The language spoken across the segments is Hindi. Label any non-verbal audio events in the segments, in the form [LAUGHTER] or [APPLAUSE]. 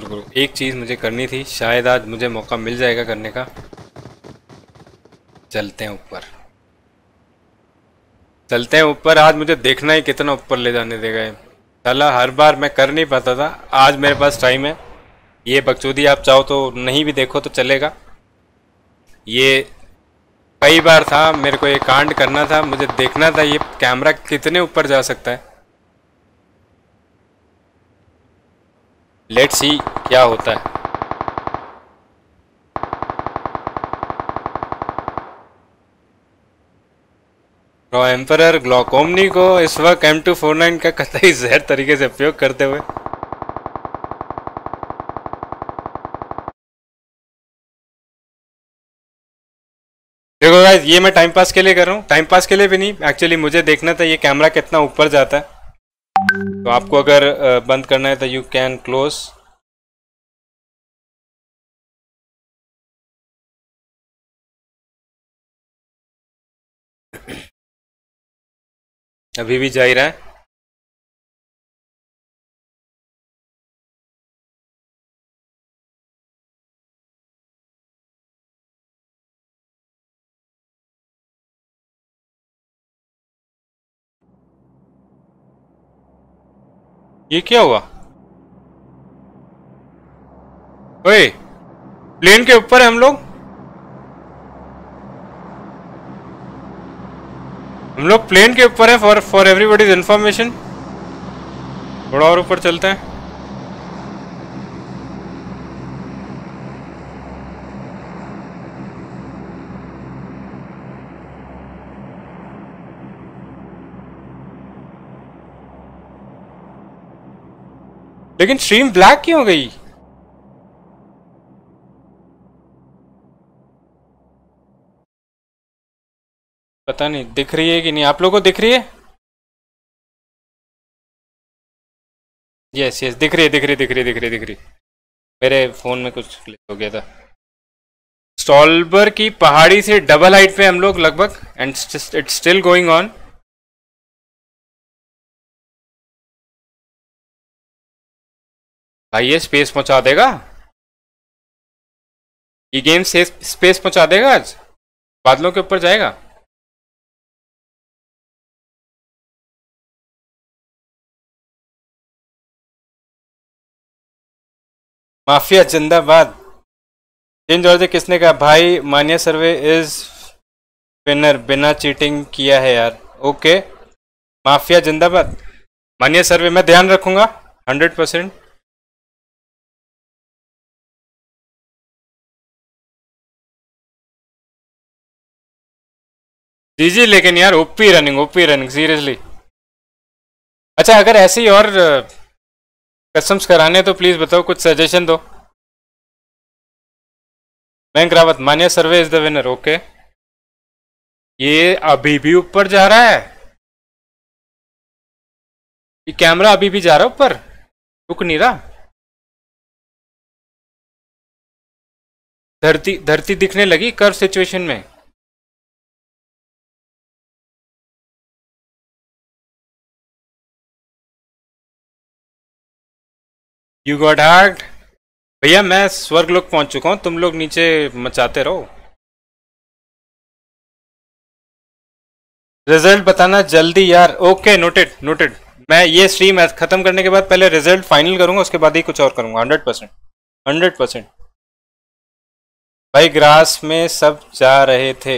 करो एक चीज़ मुझे करनी थी, शायद आज मुझे मौका मिल जाएगा करने का। चलते हैं ऊपर। चलते हैं ऊपर, आज मुझे देखना ही कितना ऊपर ले जाने देगा ये। साला, हर बार मैं कर नहीं पाता था, आज मेरे पास टाइम है। ये बकचोदी आप चाहो तो नहीं भी देखो तो चलेगा। ये कई बार था, मेरे को ये कांड करना था, मुझे देखना था ये कैमरा कितने ऊपर जा सकता है। लेट सी क्या होता है। एम्पर ग्लॉकोमनी को इस वक्त एम टू फोर नाइन का कतई जहर तरीके से उपयोग करते हुए। देखो ये मैं टाइम पास के लिए कर रहा हूँ। टाइम पास के लिए भी नहीं एक्चुअली मुझे देखना था ये कैमरा कितना ऊपर जाता है। तो आपको अगर बंद करना है तो यू कैन क्लोज अभी भी जा ही रहा. है ये क्या हुआ? ओए प्लेन के ऊपर है हम लोग? हम लोग प्लेन के ऊपर है फॉर फॉर एवरीबडीज इंफॉर्मेशन थोड़ा और ऊपर चलते हैं। लेकिन स्ट्रीम ब्लैक क्यों गई? पता नहीं, दिख रही है कि नहीं? आप लोगों को दिख रही है? यस यस दिख रही है, दिख रही दिख रही दिख रही दिख रही मेरे फ़ोन में कुछ हो गया था। स्टॉलबर की पहाड़ी से डबल हाइट पे हम लोग लगभग and it's still going on भाई ये स्पेस पहुँचा देगा। ये गेम से स्पेस पहुँचा देगा आज? बादलों के ऊपर जाएगा? माफिया, जिंदाबाद। जिन जॉर्ज किसने कहा, भाई, मानिया सर्वे इज़ विनर बिना चीटिंग किया है यार। ओके माफिया, जिंदाबाद। मानिया सर्वे, मैं ध्यान रखूँगा। हंड्रेड परसेंट जी जी लेकिन यार OP running OP running seriously अच्छा अगर ऐसे ही और कस्टम्स कराने तो प्लीज़ बताओ, कुछ सजेशन दो। Bank Rawat Manya Surve is the winner okay ये अभी भी ऊपर जा रहा है। ये कैमरा अभी भी जा रहा है ऊपर। रुक नहीं रहा। धरती धरती दिखने लगी कर सिचुएशन में। यू गॉट हार्ट भैया, मैं स्वर्ग लोग पहुँच चुका हूँ, तुम लोग नीचे मचाते रहो। रिज़ल्ट बताना जल्दी यार। ओके नोटेड नोटेड मैं ये स्ट्रीम खत्म करने के बाद पहले रिज़ल्ट फाइनल करूँगा, उसके बाद ही कुछ और करूँगा। हंड्रेड परसेंट हंड्रेड परसेंट भाई ग्रास में सब जा रहे थे।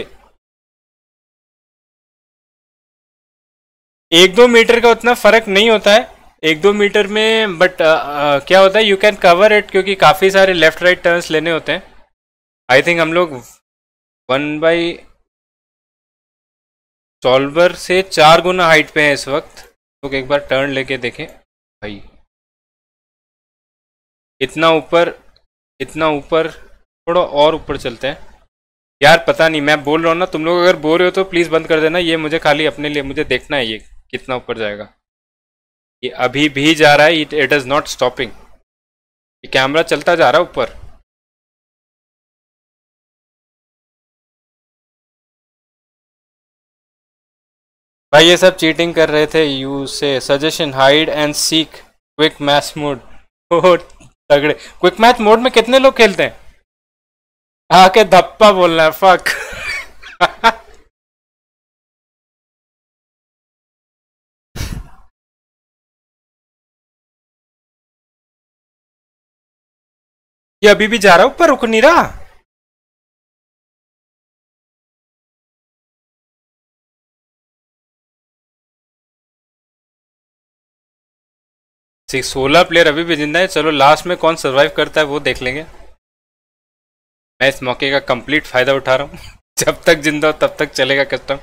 एक दो मीटर का उतना फ़र्क नहीं होता है। एक दो मीटर में बट uh, uh, क्या होता है यू कैन कवर इट क्योंकि काफ़ी सारे लेफ़्ट राइट टर्न्स लेने होते हैं। आई थिंक हम लोग वन बाई सॉल्वर से चार गुना हाइट पे हैं इस वक्त। तो एक बार टर्न लेके देखें। भाई इतना ऊपर इतना ऊपर थोड़ा और ऊपर चलते हैं। यार पता नहीं मैं बोल रहा हूँ ना तुम लोग अगर बोल रहे हो तो प्लीज़ बंद कर देना। ये मुझे खाली अपने लिए मुझे देखना है ये कितना ऊपर जाएगा। ये अभी भी जा रहा है इट इज़ नॉट स्टॉपिंग ये कैमरा चलता जा रहा है ऊपर। भाई ये सब चीटिंग कर रहे थे यू से suggestion hide and seek quick match mode तगड़े। क्विक मैच मोड में कितने लोग खेलते हैं? आके धप्पा बोलना है फक ये अभी भी जा रहा ऊपर, रुक नहीं रहा सोलह प्लेयर अभी भी ज़िंदा है। चलो लास्ट में कौन सरवाइव करता है वो देख लेंगे। मैं इस मौके का कंप्लीट फ़ायदा उठा रहा हूँ। [LAUGHS] जब तक ज़िंदा हो, तब तक चलेगा कस्टम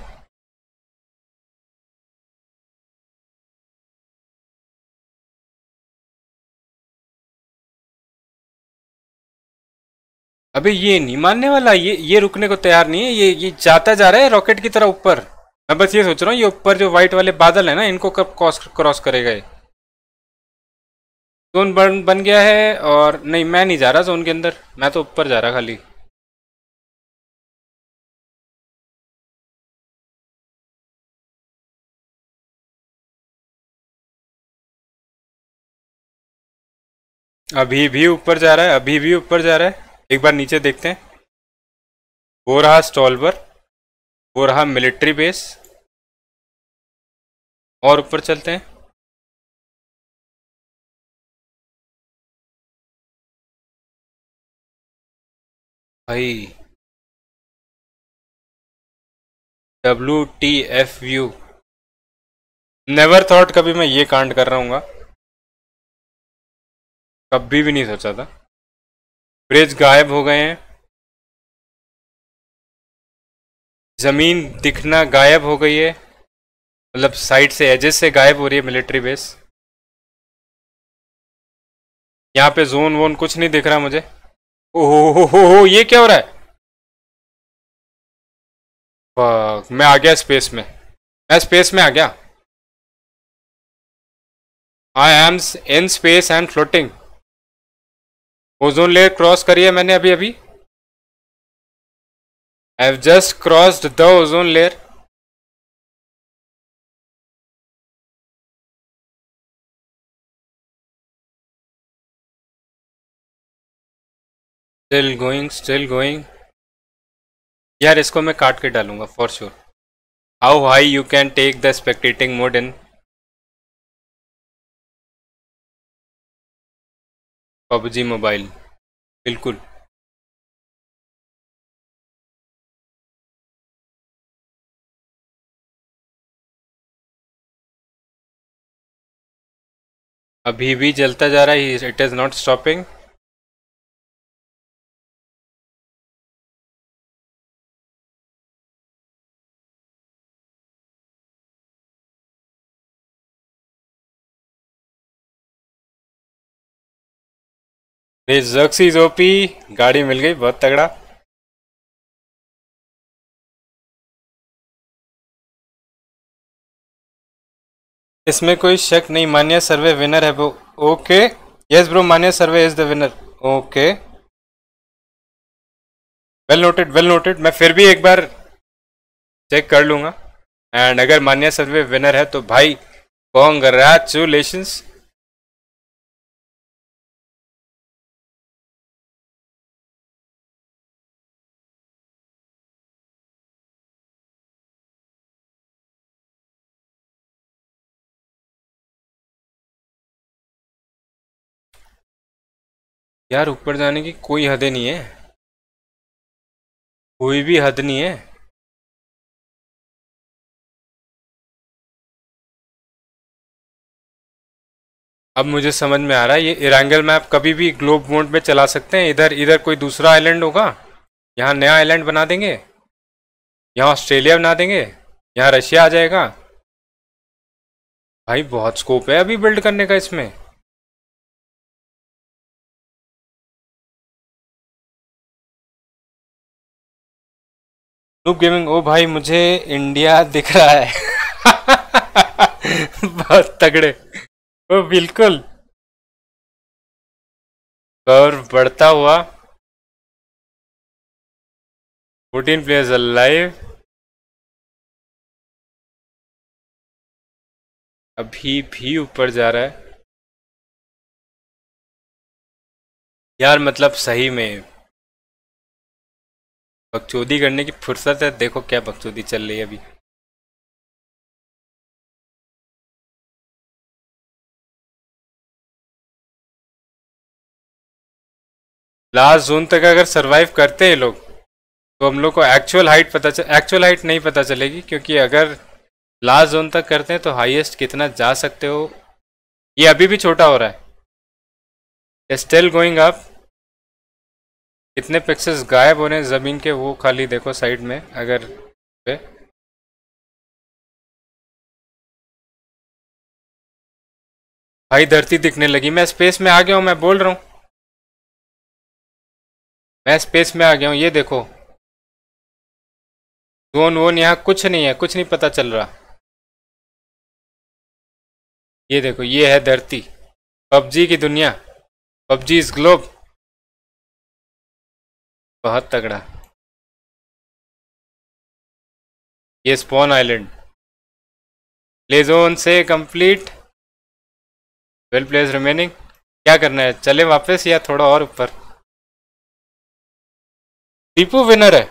अबे ये नहीं मानने वाला, ये ये रुकने को तैयार नहीं है, ये ये जाता जा रहा है रॉकेट की तरह ऊपर। मैं बस ये सोच रहा हूँ, ये ऊपर जो व्हाइट वाले बादल है ना, इनको कब क्रॉस क्रॉस करेगा ये? जोन बन बन गया है और नहीं, मैं नहीं जा रहा जोन के अंदर, मैं तो ऊपर जा रहा खाली। अभी भी ऊपर जा रहा है, अभी भी ऊपर जा रहा है। एक बार नीचे देखते हैं। वो रहा स्टॉलवर वो रहा मिलिट्री बेस और ऊपर चलते हैं। भाई। W T F you never thought कभी मैं ये कांड कर रहा हूँ कभी भी नहीं सोचा था। ब्रिज गायब हो गए हैं। ज़मीन दिखना गायब हो गई है। मतलब साइड से एजेस से गायब हो रही है मिलिट्री बेस यहाँ पे जोन वोन कुछ नहीं दिख रहा मुझे। ओहो हो हो हो ये क्या हो रहा है? मैं आ गया स्पेस में। मैं स्पेस में आ गया। I am in space and floating ozone layer cross करी है मैंने अभी अभी। I have just crossed the ozone layer still going still going यार, इसको मैं काट के डालूँगा for sure how high you can take the spectating mode in PUBG mobile बिल्कुल। अभी भी जलता जा रहा है इट इज़ नॉट स्टॉपिंग जक्सी ओपी गाड़ी मिल गई, बहुत तगड़ा। इसमें कोई शक नहीं, मान्य सर्वे विनर है वो okay yes bro Manya Surve is the winner okay well noted well noted मैं फिर भी एक बार चेक कर लूँगा। एंड अगर मान्य सर्वे विनर है तो भाई कॉन्ग्रेचुलेशंस यार, ऊपर जाने की कोई हद नहीं है। कोई भी हद नहीं है। अब मुझे समझ में आ रहा है, ये इरांगल मैप कभी भी ग्लोब मोड में चला सकते हैं। इधर इधर कोई दूसरा आइलैंड होगा। यहाँ नया आइलैंड बना देंगे। यहाँ ऑस्ट्रेलिया बना देंगे। यहाँ रशिया आ जाएगा। भाई, बहुत स्कोप है अभी बिल्ड करने का इसमें। लूप गेमिंग ओ भाई, मुझे इंडिया दिख रहा है. [LAUGHS] बहुत तगड़े। ओ, बिल्कुल। और बढ़ता हुआ। 14 प्लेयर्स लाइव अभी भी ऊपर जा रहा है। यार मतलब सही में बकचोदी करने की फुर्सत है, देखो क्या बकचोदी चल रही है अभी। लास्ट जोन तक अगर सरवाइव करते हैं लोग तो हम लोग को एक्चुअल हाइट पता चल एक्चुअल हाइट नहीं पता चलेगी, क्योंकि अगर लास्ट जोन तक करते हैं तो हाईएस्ट कितना जा सकते हो, ये अभी भी छोटा हो रहा है। स्टिल गोइंग अप कितने पिक्सेस गायब हो रहे हैं ज़मीन के वो खाली देखो साइड में, अगर पे भाई धरती दिखने लगी। मैं स्पेस में आ गया हूँ, मैं बोल रहा हूँ। मैं स्पेस में आ गया हूँ, ये देखो। जोन वोन यहाँ कुछ नहीं है, कुछ नहीं पता चल रहा। ये देखो, ये है धरती। पबजी की दुनिया। पबजी इज़ ग्लोब बहुत तगड़ा। ये स्पॉन आइलैंड प्ले जोन से कंप्लीट वेल प्लेस रिमेनिंग क्या करना है? चले वापस या थोड़ा और ऊपर? दीपू विनर है।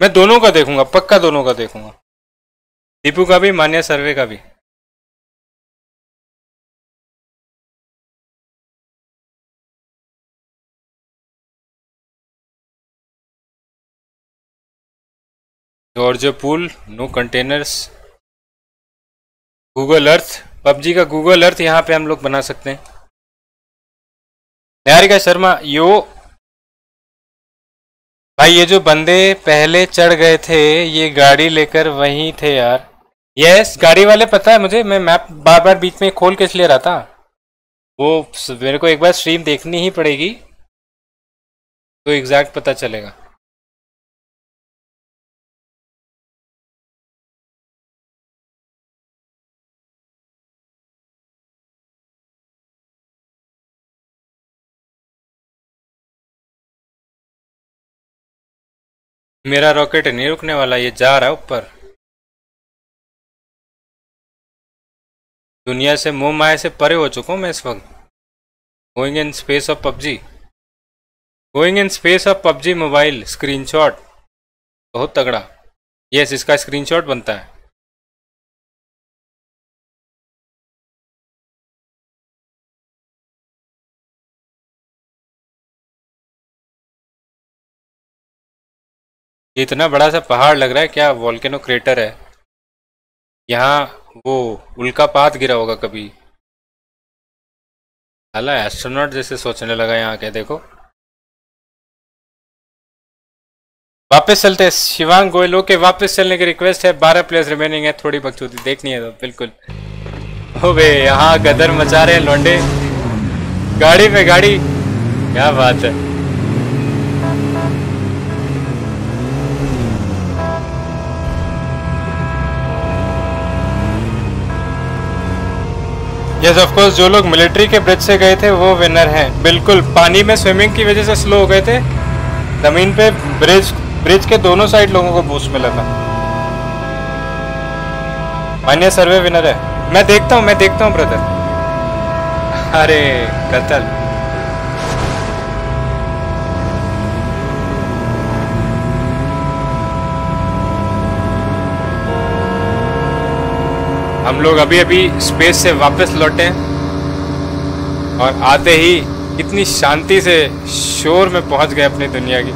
मैं दोनों का देखूँगा, पक्का दोनों का देखूँगा। दीपू का भी, मान्य सर्वे का भी। Georgopol no containers Google Earth PUBG का गूगल अर्थ यहाँ पे हम लोग बना सकते हैं। निहारिका शर्मा, यो, भाई ये जो बंदे पहले चढ़ गए थे, ये गाड़ी लेकर वहीं थे यार। यस गाड़ी वाले पता है मुझे, मैं मैप बार बार बीच में खोल के इसलिए रहा था। वो मेरे को एक बार स्ट्रीम देखनी ही पड़ेगी तो एग्जैक्ट पता चलेगा। मेरा रॉकेट नहीं रुकने वाला, ये जा रहा है ऊपर। दुनिया से मोह माया से परे हो चुका हूँ मैं इस वक्त। Going in space of PUBG going in space of PUBG mobile screenshot बहुत तगड़ा। यस इसका स्क्रीनशॉट बनता है। ये इतना बड़ा सा पहाड़ लग रहा है, क्या वॉल्केनो क्रेटर है? यहाँ वो उल्कापात गिरा होगा कभी। अला एस्ट्रोनॉट जैसे सोचने लगा यहाँ के, देखो। वापस चलते हैं। शिवांग गोयलो के वापस चलने की रिक्वेस्ट है। बारह प्लेयर्स रिमेनिंग है, थोड़ी बकचोदी देखनी है तो बिल्कुल। हो बे यहाँ गदर मचा रहे हैं, लोंडे। गाड़ी पे गाड़ी। क्या बात है। यस ऑफ़ कोर्स जो लोग मिलिट्री के ब्रिज से गए थे, वो विनर हैं। बिल्कुल, पानी में स्विमिंग की वजह से स्लो हो गए थे। ज़मीन पे ब्रिज ब्रिज के दोनों साइड लोगों को बूस्ट मिला था। मान्य सर्वे विनर है। मैं देखता हूँ, मैं देखता हूँ ब्रदर अरे, कतल। हम लोग अभी अभी स्पेस से वापस लौटे और आते ही इतनी शांति से शोर में पहुँच गए अपनी दुनिया की।